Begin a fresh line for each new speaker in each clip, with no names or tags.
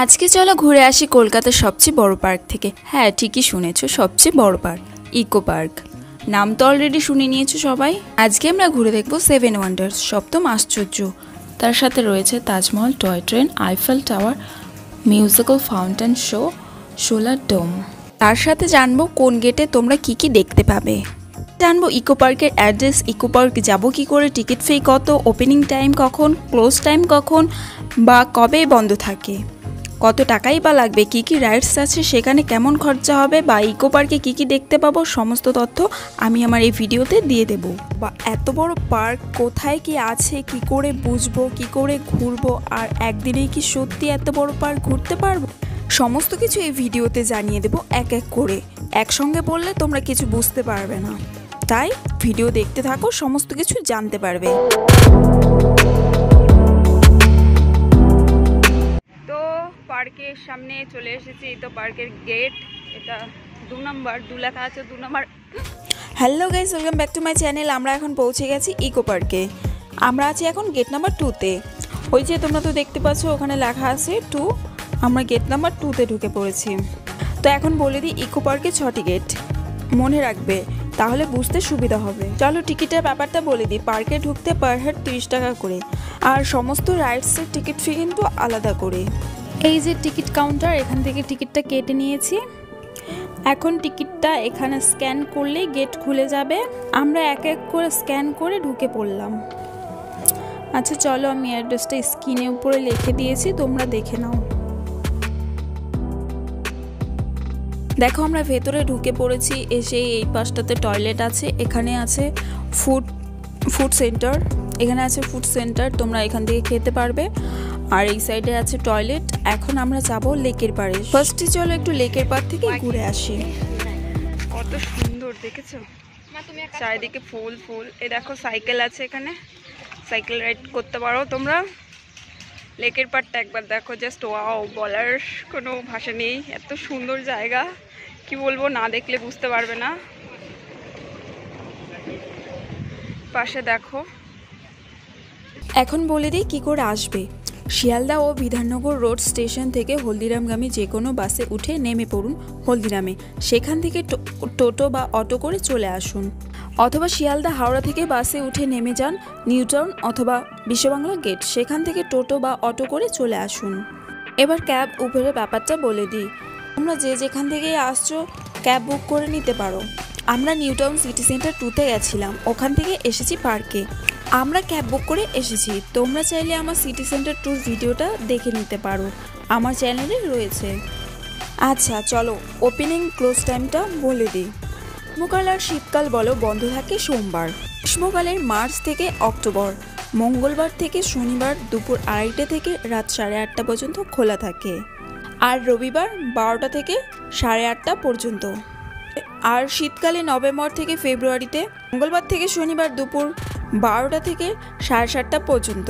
আজকে চলো ঘুরে আসি কলকাতার সবচেয়ে বড় পার্ক থেকে। হ্যাঁ ঠিকই শুনেছো, সবচেয়ে বড় পার্ক, ইকো পার্ক। নাম তো অলরেডি শুনে নিয়েছো সবাই। আজকে আমরা ঘুরে দেখব সেভেন ওয়ান্ডার্স সপ্তম আশ্চর্য। তার সাথে রয়েছে Taj Mahal, toy train Eiffel tower musical fountain show solar dome তার সাথে জানব কোন গেটে তোমরা কি কি দেখতে পাবে। জানব ইকো পার্কের অ্যাড্রেস, ইকো পার্ক যাব কী করে, টিকিট ফি কত ওপেনিং টাইম কখন ক্লোজ টাইম কখন, বা কবে বন্ধ থাকে। কত টাকাই বা লাগবে? কি কি রাইডস আছে? সেখানে কেমন খরচা হবে? বা ইকো পার্কে কী কী দেখতে পাবো? সমস্ত তথ্য আমি আমার এই ভিডিওতে দিয়ে দেব। বা এত বড় পার্ক কোথায় কি আছে? কি করে বুঝব? কি করে ঘুরবো? আর একদিনেই কি সত্যি এত বড় পার্ক ঘুরতে পারব? সমস্ত কিছু এই ভিডিওতে জানিয়ে দেব এক এক করে। একসঙ্গে বললে তোমরা কিছু বুঝতে পারবে না। তাই ভিডিও দেখতে থাকো, সমস্ত কিছু জানতে পারবে।
পার্কের সামনে চলে এসেছি, এই তো পার্কের গেট এটা দু নম্বর, দু লেখা আছে দু নম্বর।
Hello guys welcome back to my channel আমরা এখন পৌঁছে গেছি ইকো পার্কে আমরা আছি এখন গেট নাম্বার টুতে ওই যে তোমরা তো দেখতে পাচ্ছ, ওখানে লেখা আছে টু আমরা গেট নাম্বার টুতে ঢুকে পড়েছি। তো এখন বলে দিই ইকো পার্কে ছটি গেট মনে রাখবে, তাহলে বুঝতে সুবিধা হবে। চলো টিকিটের ব্যাপারটা বলে দিই। পার্কে ঢুকতে পার হেড তিরিশ টাকা করে। আর সমস্ত রাইডসের টিকিট ফি কিন্তু আলাদা করে। এই যে টিকিট কাউন্টার, এখান থেকে টিকিটটা কেটে নিয়েছি। এখন টিকিটটা এখানে স্ক্যান করলেই গেট খুলে যাবে। আমরা এক এক করে স্ক্যান করে ঢুকে পড়লাম। আচ্ছা চলো আমি অ্যাড্রেসটা স্ক্রিনের উপরে লিখে দিয়েছি, তোমরা দেখে নাও। দেখো, আমরা ভেতরে ঢুকে পড়েছি, এসে এই পাশটাতে টয়লেট আছে, এখানে আছে ফুড ফুড সেন্টার এখানে আছে ফুড সেন্টার তোমরা এখান থেকে খেতে পারবে। আর এই সাইডে আছে টয়লেট এখন আমরা যাব লেকের পাড়ে। ফার্স্টে চলো একটু লেকের পাড় থেকে ঘুরে আসি।
কত সুন্দর দেখেছ? চারিদিকে ফুল ফুল। এ দেখো সাইকেল আছে এখানে। সাইকেল রাইড করতে পারো তোমরা। লেকের পাড়টা একবার দেখো জাস্ট ওয়াও বলার কোনো ভাষা নেই। এত সুন্দর জায়গা। কি বলব না দেখলে বুঝতে পারবে না। পাশে দেখো।
এখন বলে দিই কী করে আসবে। শিয়ালদা ও বিধাননগর রোড স্টেশন থেকে হলদিরামগামী যে কোনো বাসে উঠে নেমে পড়ুন হলদিরামে। সেখান থেকে টোটো বা অটো করে চলে আসুন। অথবা শিয়ালদা হাওড়া থেকে বাসে উঠে নেমে যান নিউটাউন অথবা বিশ্ববাংলা গেট। সেখান থেকে টোটো বা অটো করে চলে আসুন। এবার ক্যাব উবেরের ব্যাপারটা বলে দিই। তোমরা যে যেখান থেকে আসছো, ক্যাব বুক করে নিতে পারো। আমরা নিউটাউন সিটি সেন্টার টুতে গেছিলাম, ওখান থেকে এসেছি পার্কে। আমরা ক্যাব বুক করে এসেছি, তোমরা চাইলে আমার সিটি সেন্টার ট্যুর ভিডিওটা দেখে নিতে পারো, আমার চ্যানেলে রয়েছে। আচ্ছা চলো ওপেনিং ক্লোজ টাইমটা বলে দিই। গ্রীষ্মকাল আর শীতকাল বলো বন্ধ থাকে সোমবার। গ্রীষ্মকালের মার্চ থেকে অক্টোবর, মঙ্গলবার থেকে শনিবার দুপুর আড়াইটে থেকে রাত সাড়ে আটটা পর্যন্ত খোলা থাকে, আর রবিবার বারোটা থেকে সাড়ে আটটা পর্যন্ত। আর শীতকালে নভেম্বর থেকে ফেব্রুয়ারিতে মঙ্গলবার থেকে শনিবার দুপুর বারোটা থেকে সাড়ে সাতটা পর্যন্ত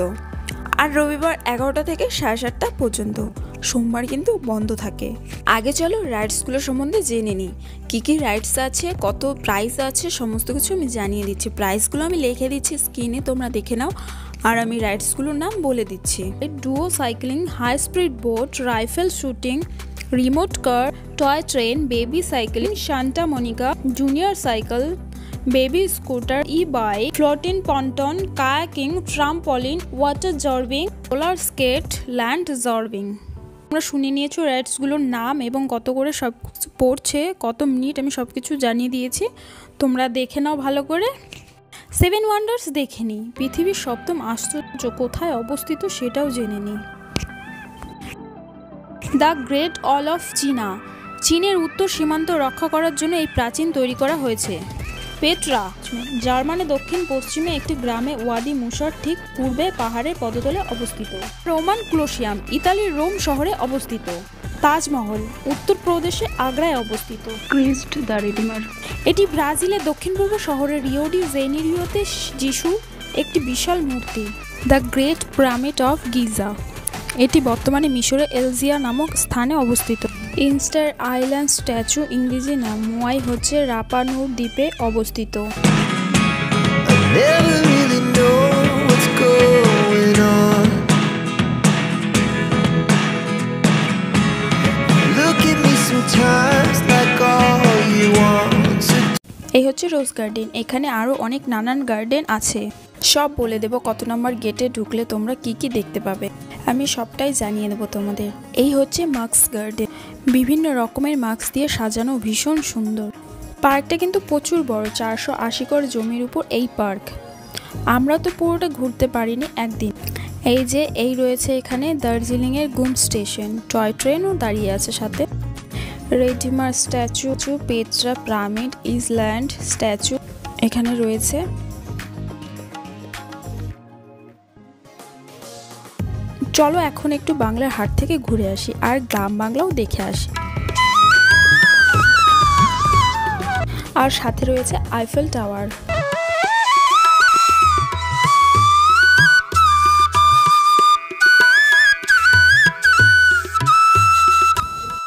আর রবিবার এগারোটা থেকে সাড়ে সাতটা পর্যন্ত। সোমবার কিন্তু বন্ধ থাকে। আগে চলো রাইডসগুলো সম্বন্ধে জেনে নিই। কী কী রাইডস আছে, কত প্রাইস আছে, সমস্ত কিছু আমি জানিয়ে দিচ্ছি। প্রাইসগুলো আমি লিখে দিচ্ছি স্ক্রিনে, তোমরা দেখে নাও। আর আমি রাইডসগুলোর নাম বলে দিচ্ছি। Duo cycling high speed boat rifle shooting remote car, toy train, baby cycling Santa Monica, junior cycle, baby scooter e bike floating pontoon, kayaking, trampoline, water zorbing, roller skate, land zorbing. তোমরা শুনে নিয়েছো রাইডসগুলোর নাম এবং কত করে সব পড়ছে, কত মিনিট আমি সব কিছু জানিয়ে দিয়েছি। তোমরা দেখে নাও ভালো করে। সেভেন ওয়ান্ডার্স দেখে নিই পৃথিবীর সপ্তম আশ্চর্য কোথায় অবস্থিত সেটাও জেনে নিই দ্য গ্রেট অল অফ চীনা। চীনের উত্তর সীমান্ত রক্ষা করার জন্য এই প্রাচীন তৈরি করা হয়েছে। পেট্রা জার্মানি দক্ষিণ পশ্চিমে একটি গ্রামে ওয়াদি মুসার ঠিক পূর্বে পাহাড়ের পদতলে অবস্থিত। রোমান ক্লোসিয়াম ইতালির রোম শহরে অবস্থিত। তাজমহল উত্তরপ্রদেশে আগ্রায় অবস্থিত।
Christ the Redeemer.
এটি ব্রাজিলের দক্ষিণ পূর্ব শহরের রিওডি জেনেরিওতে যিশু একটি বিশাল মূর্তি। The Great Pyramid of Giza. এটি বর্তমানে মিশরের এলজিয়া নামক স্থানে অবস্থিত। ইনস্টার আইল্যান্ড স্ট্যাচু ইংরেজি নাম মোয়াই হচ্ছে রাপানু দ্বীপে অবস্থিত। এই হচ্ছে রোজ গার্ডেন। এখানে আরও অনেক নানান গার্ডেন আছে। সব বলে দেবো কত নম্বর গেটে ঢুকলে তোমরা কি কি দেখতে পাবে। আমি সবটাই জানিয়ে দেবো তোমাদের। এই হচ্ছে মার্কস গার্ডেন। বিভিন্ন রকমের মাস্ক দিয়ে সাজানো ভীষণ সুন্দর। পার্কটা কিন্তু প্রচুর বড়, চারশো আশি কর জমির উপর এই পার্ক। আমরা তো পুরোটা ঘুরতে পারিনি একদিন। এই যে, এই রয়েছে এখানে দার্জিলিংয়ের গুম স্টেশন। টয় ট্রেনও দাঁড়িয়ে আছে সাথে। Redeemer statue Petra pyramid, island statue এখানে রয়েছে। চলো এখন একটু বাংলার হাট থেকে ঘুরে আসি, আর গ্রাম বাংলাও দেখে আসি। আর সাথে রয়েছে আইফেল টাওয়ার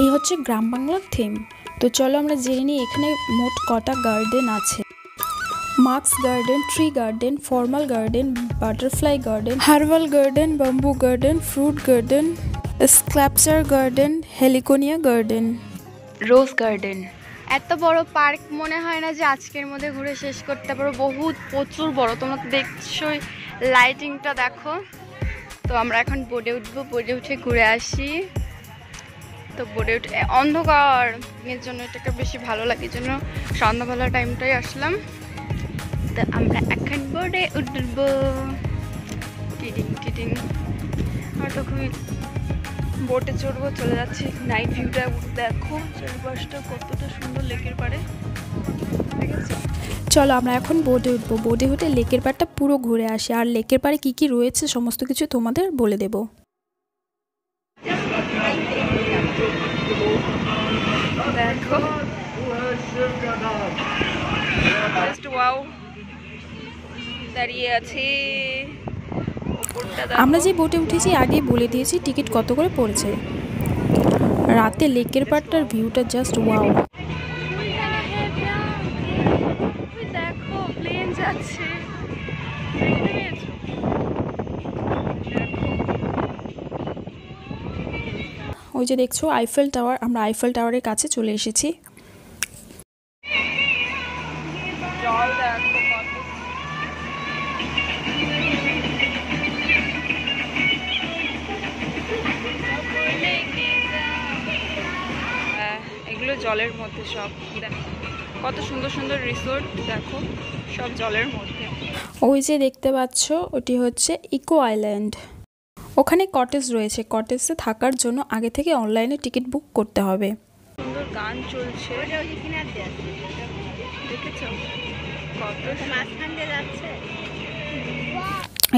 এই হচ্ছে গ্রাম বাংলার থিম তো চলো আমরা জেনে নিই, এখানে মোট কটা গার্ডেন আছে। Mark's garden tree garden formal garden butterfly garden herbal garden bamboo garden fruit garden sculpture garden heliconia garden
rose garden এত বড় পার্ক মনে হয় না যে আজকের মধ্যে ঘুরে শেষ করতে পারো বহুত প্রচুর বড়। তোমরা তো দেখছোই। লাইটিংটা দেখো। তো আমরা এখন বোর্ডে উঠবো। বোর্ডে উঠে ঘুরে আসি। তো বোর্ডে উঠে অন্ধকার। এর জন্য এটাকে বেশি ভালো লাগে। জন্য সন্ধ্যাবেলা টাইমটাই আসলাম। তো আমরা এখন বোর্ডে উঠবো। টিডিং টিডিং। আর তো খুবই বোটে চড়বো চলে যাচ্ছি। নাইট ভিউটা দেখো চারপাশটা কতটা সুন্দর লেকের পাড়ে। ঠিক আছে?
চলো আমরা এখন বোটে উঠবো। বোটে উঠে লেকের পাড়টা পুরো ঘুরে আসি। আর লেকের পাড়ে কি কি রয়েছে সমস্ত কিছু তোমাদের বলে দেবো।
দেখো। জাস্ট ওয়াও দাঁড়িয়ে আছে।
আমরা যে বোটে উঠেছি আগে বলে দিয়েছি টিকিট কত করে পড়েছে। রাতে লেকের পাড়টার ভিউটা জাস্ট ওয়াও
ওই দেখো প্লেন যাচ্ছে।
ওই যে দেখছ আইফেল টাওয়ার আমরা আইফেল টাওয়ারের কাছে চলে এসেছি।
জলের মধ্যে সব দেখো কত সুন্দর সুন্দর রিসোর্ট দেখো সব জলের মধ্যে।
ওই যে দেখতে পাচ্ছ ওটি হচ্ছে ইকো আইল্যান্ড ওখানে কটেজ রয়েছে। কটেজে থাকার জন্য আগে থেকে অনলাইনে টিকিট বুক করতে হবে।
সুন্দর গান চলছে।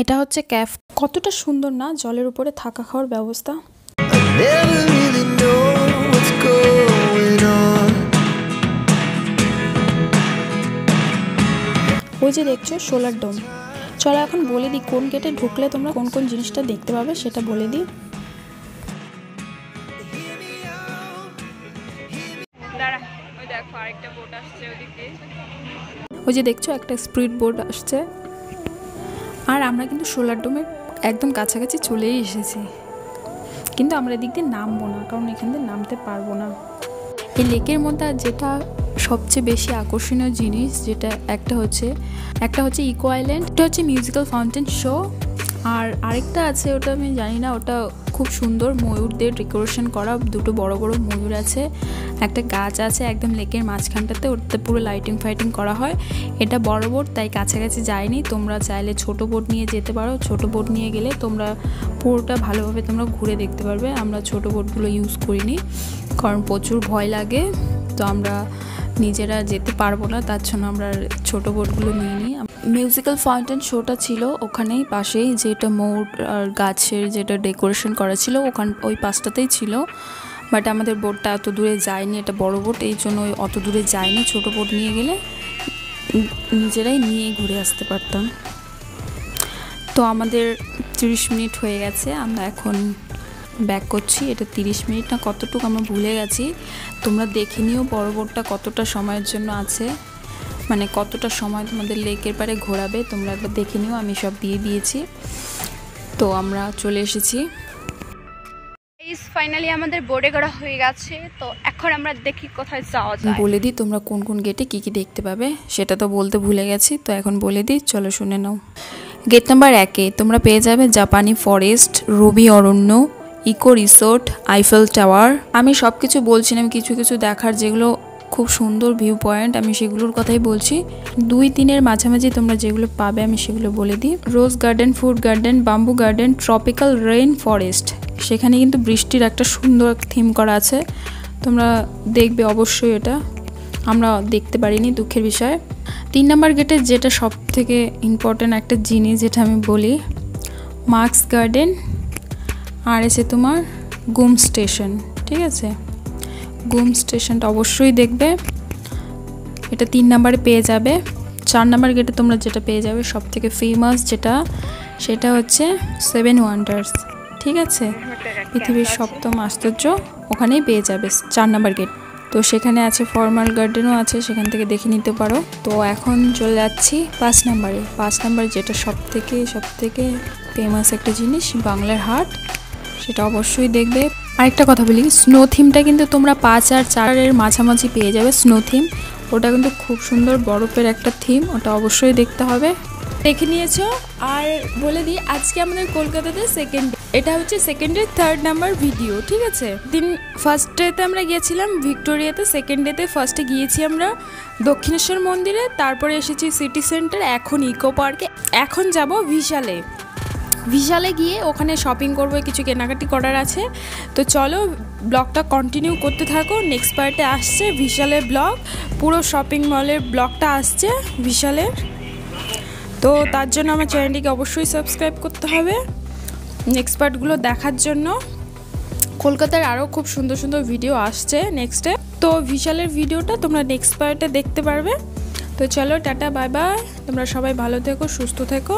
এটা হচ্ছে ক্যাফ কতটা সুন্দর না জলের উপরে থাকা খাওয়ার ব্যবস্থা। ওই যে দেখছ সোলার ডোম। চলো এখন বলে দিই কোন গেটে ঢুকলে তোমরা কোন কোন জিনিসটা দেখতে পাবে সেটা বলে দিই।
ওই
যে দেখছ একটা স্পিড বোর্ড আসছে। আর আমরা কিন্তু সোলার ডোমের একদম কাছাকাছি চলেই এসেছি। কিন্তু আমরা এদিক দিয়ে নামবো না কারণ এখান দিয়ে নামতে পারব না। এই লেকের মধ্যে যেটা সবচেয়ে বেশি আকর্ষণীয় জিনিস যেটা একটা হচ্ছে একটা হচ্ছে ইকো আইল্যান্ড এটা হচ্ছে মিউজিক্যাল ফাউন্টেন শো আর আরেকটা আছে ওটা আমি জানি না, ওটা খুব সুন্দর ময়ূর দিয়ে ডেকোরেশন করা, দুটো বড় বড় ময়ূর আছে, একটা গাছ আছে একদম লেকের মাঝখানটাতে, ওটাতে পুরো লাইটিং ফাইটিং করা হয়। এটা বড় বোট, তাই কাছাকাছি যায়নি তোমরা চাইলে ছোট বোট নিয়ে যেতে পারো, ছোট বোট নিয়ে গেলে তোমরা পুরোটা ভালোভাবে তোমরা ঘুরে দেখতে পারবে, আমরা ছোট বোটগুলো ইউজ করিনি, কারণ প্রচুর ভয় লাগে, তো আমরা নিজেরা যেতে পারব না, তার জন্য আমরা ছোট বোটগুলো নিয়ে নিই। মিউজিক্যাল ফাউন্টেন শোটা ছিল ওখানেই পাশেই, যেটা মোর আর গাছের যেটা ডেকোরেশন করা ছিল ওখান, ওই পাশটাতেই ছিল। বাট আমাদের বোটটা এত দূরে যায়নি, এটা বড় বোট এই জন্য ওই অত দূরে যায়নি। ছোট বোট নিয়ে গেলে নিজেরাই নিয়ে ঘুরে আসতে পারতাম। তো আমাদের তিরিশ মিনিট হয়ে গেছে, আমরা এখন ব্যাক করছি। এটা তিরিশ মিনিট না কতটুকু আমরা ভুলে গেছি। তোমরা দেখে নিও বড় বোটটা কতটা সময়ের জন্য আছে। মানে কতটা সময় তোমাদের লেকের পারে ঘোরাবে তোমরা একবার দেখে নিও আমি সব দিয়ে দিয়েছি। তো আমরা চলে এসেছি।
ফাইনালি আমাদের বোর্ডে করা হয়ে গেছে তো এখন আমরা দেখি কোথায় যাওয়া যায়।
বলে দিই তোমরা কোন কোন গেটে কি কি দেখতে পাবে সেটা তো বলতে ভুলে গেছি তো এখন বলে দিই চলো শুনে নাও। গেট নাম্বার একে তোমরা পেয়ে যাবে জাপানি forest Rabi Aranya eco resort Eiffel tower আমি সব কিছু বলছিলাম কিছু কিছু দেখার যেগুলো খুব সুন্দর ভিউ পয়েন্ট আমি সেগুলোর কথাই বলছি। দুই তিনের মাঝামাঝি তোমরা যেগুলো পাবে আমি সেগুলো বলে দিই। Rose garden food garden bamboo garden tropical rain forest সেখানে কিন্তু বৃষ্টির একটা সুন্দর থিম করা আছে। তোমরা দেখবে অবশ্যই এটা। আমরা দেখতে পারিনি দুঃখের বিষয়। তিন নম্বর গেটে যেটা সব থেকে ইম্পর্ট্যান্ট একটা জিনিস যেটা আমি বলি মার্কস গার্ডেন আর এসে তোমার গুম স্টেশন ঠিক আছে? গুম স্টেশনটা অবশ্যই দেখবে। এটা তিন নাম্বারে পেয়ে যাবে। চার নাম্বার গেটে তোমরা যেটা পেয়ে যাবে সব থেকে ফেমাস যেটা, সেটা হচ্ছে সেভেন ওয়ান্ডার্স ঠিক আছে? পৃথিবীর সপ্তম আশ্চর্য ওখানেই পেয়ে যাবে চার নাম্বার গেট তো সেখানে আছে ফর্মাল গার্ডেনও আছে, সেখান থেকে দেখে নিতে পারো। তো এখন চলে যাচ্ছি পাঁচ নাম্বারে। পাঁচ নাম্বার যেটা সব থেকে সব থেকে ফেমাস একটা জিনিস বাংলার হাট, সেটা অবশ্যই দেখবে। আরেকটা কথা বলি স্নো থিমটা কিন্তু তোমরা পাঁচ আর চারের মাঝামাঝি পেয়ে যাবে স্নো থিম ওটা কিন্তু খুব সুন্দর বরফের একটা থিম ওটা অবশ্যই দেখতে হবে। দেখে নিয়েছো? আর বলে দিই, আজকে আমাদের কলকাতাতে সেকেন্ড এটা হচ্ছে সেকেন্ডের থার্ড নাম্বার ভিডিও ঠিক আছে? দিন ফার্স্ট ডেতে আমরা গিয়েছিলাম, ভিক্টোরিয়াতে সেকেন্ড ডেতে ফার্স্টে গিয়েছি আমরা দক্ষিণেশ্বর মন্দিরে, তারপরে এসেছি সিটি সেন্টার এখন ইকো পার্কে এখন যাব বিশালে বিশালে গিয়ে ওখানে শপিং করব, কিছু কেনাকাটি করার আছে। তো চলো ব্লগটা কন্টিনিউ করতে থাকো। নেক্সট পার্টে আসছে বিশালের ব্লগ পুরো শপিং মলের ব্লগটা আসছে বিশালের। তো তার জন্য আমার চ্যানেলটিকে অবশ্যই সাবস্ক্রাইব করতে হবে। নেক্সট পার্টগুলো দেখার জন্য। কলকাতার আরও খুব সুন্দর সুন্দর ভিডিও আসছে নেক্সটে তো বিশালের ভিডিওটা তোমরা নেক্সট পার্টে দেখতে পারবে। তো চলো, টাটা বাই বাই তোমরা সবাই ভালো থেকো, সুস্থ থেকো।